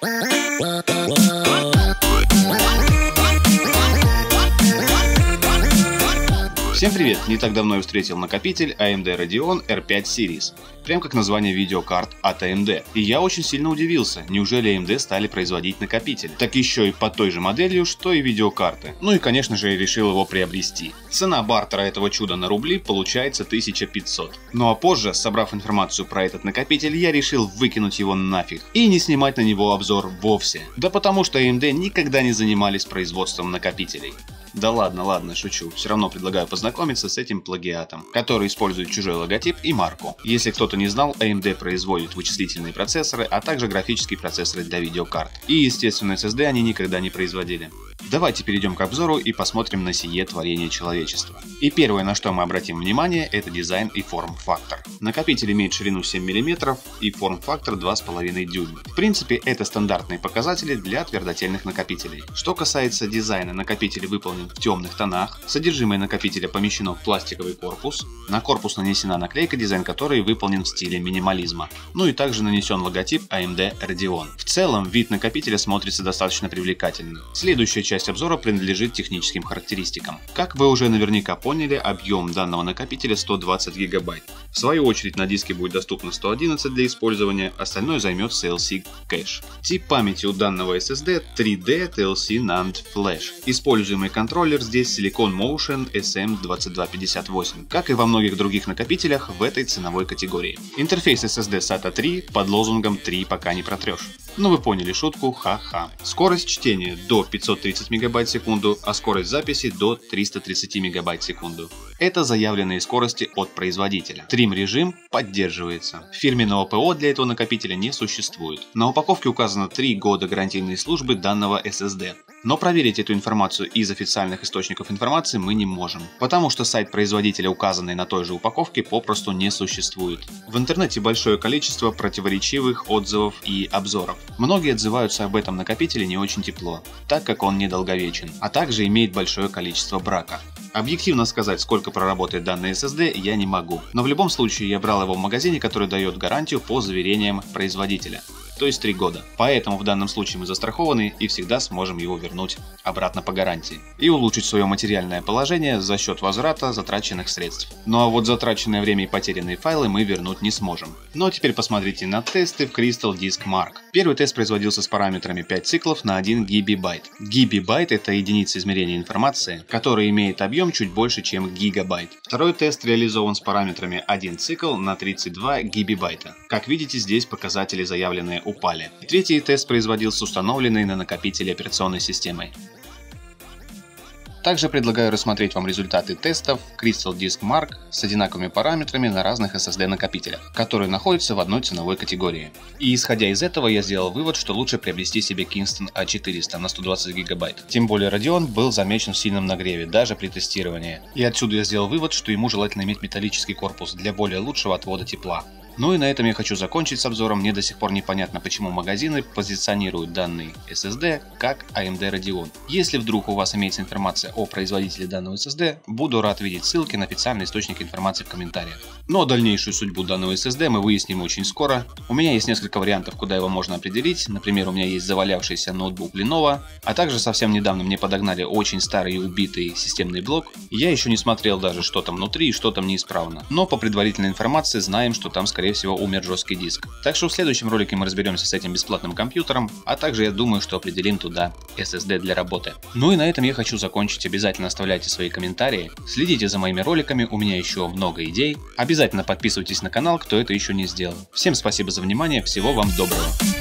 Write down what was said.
Música Всем привет! Не так давно я встретил накопитель AMD Radeon R5 Series, прям как название видеокарт от AMD. И я очень сильно удивился, неужели AMD стали производить накопитель, так еще и под той же моделью, что и видеокарты. Ну и конечно же я решил его приобрести. Цена бартера этого чуда на рубли получается 1500. Ну а позже, собрав информацию про этот накопитель, я решил выкинуть его нафиг и не снимать на него обзор вовсе. Да потому что AMD никогда не занимались производством накопителей. Да ладно, ладно, шучу. Все равно предлагаю познакомиться с этим плагиатом, который использует чужой логотип и марку. Если кто-то не знал, AMD производит вычислительные процессоры, а также графические процессоры для видеокарт. И, естественно, SSD они никогда не производили. Давайте перейдем к обзору и посмотрим на сие творение человечества. И первое, на что мы обратим внимание, это дизайн и форм-фактор. Накопитель имеет ширину 7 мм и форм-фактор 2,5 дюйма. В принципе, это стандартные показатели для твердотельных накопителей. Что касается дизайна, накопитель выполнен в темных тонах, содержимое накопителя помещено в пластиковый корпус, на корпус нанесена наклейка, дизайн которой выполнен в стиле минимализма. Ну и также нанесен логотип AMD Radeon. В целом, вид накопителя смотрится достаточно привлекательно. Следующая часть обзора принадлежит техническим характеристикам. Как вы уже наверняка поняли, объем данного накопителя 120 гигабайт. В свою очередь на диске будет доступно 111 для использования, остальное займет CLC кэш. Тип памяти у данного SSD 3D TLC NAND Flash. Используемый контроллер здесь Silicon Motion SM2258, как и во многих других накопителях в этой ценовой категории. Интерфейс SSD SATA 3 под лозунгом 3 пока не протрешь. Ну вы поняли шутку, ха-ха. Скорость чтения до 530 МБ в секунду, а скорость записи до 330 МБ в секунду. Это заявленные скорости от производителя. Trim режим поддерживается. Фирменного ПО для этого накопителя не существует. На упаковке указано 3 года гарантийной службы данного SSD. Но проверить эту информацию из официальных источников информации мы не можем, потому что сайт производителя, указанный на той же упаковке, попросту не существует. В интернете большое количество противоречивых отзывов и обзоров. Многие отзываются об этом накопителе не очень тепло, так как он недолговечен, а также имеет большое количество брака. Объективно сказать, сколько проработает данный SSD, я не могу, но в любом случае я брал его в магазине, который дает гарантию по заверениям производителя то есть 3 года. Поэтому в данном случае мы застрахованы и всегда сможем его вернуть обратно по гарантии. И улучшить свое материальное положение за счет возврата затраченных средств. Ну а вот затраченное время и потерянные файлы мы вернуть не сможем. А теперь посмотрите на тесты в Crystal Disk Mark. Первый тест производился с параметрами 5 циклов на 1 гибибайт. Гибибайт это единица измерения информации, которая имеет объем чуть больше, чем гигабайт. Второй тест реализован с параметрами 1 цикл на 32 гибибайта. Как видите, здесь показатели заявленные упали. Третий тест производился установленный на накопителе операционной системой. Также предлагаю рассмотреть вам результаты тестов Crystal Disk Mark с одинаковыми параметрами на разных SSD накопителях, которые находятся в одной ценовой категории. И исходя из этого я сделал вывод, что лучше приобрести себе Kingston A400 на 120 гигабайт. Тем более Radeon был замечен в сильном нагреве, даже при тестировании. И отсюда я сделал вывод, что ему желательно иметь металлический корпус для более лучшего отвода тепла. Ну и на этом я хочу закончить с обзором. Мне до сих пор непонятно, почему магазины позиционируют данный SSD как AMD Radeon. Если вдруг у вас имеется информация о производителе данного SSD, буду рад видеть ссылки на официальный источник информации в комментариях. Но дальнейшую судьбу данного SSD мы выясним очень скоро. У меня есть несколько вариантов, куда его можно определить. Например, у меня есть завалявшийся ноутбук Lenovo, а также совсем недавно мне подогнали очень старый и убитый системный блок. Я еще не смотрел даже, что там внутри и что там неисправно. Но по предварительной информации знаем, что там скорее всего умер жесткий диск. Так что в следующем ролике мы разберемся с этим бесплатным компьютером, а также я думаю, что определим туда SSD для работы. Ну и на этом я хочу закончить. Обязательно оставляйте свои комментарии, следите за моими роликами, у меня еще много идей. Обязательно подписывайтесь на канал, кто это еще не сделал. Всем спасибо за внимание, всего вам доброго.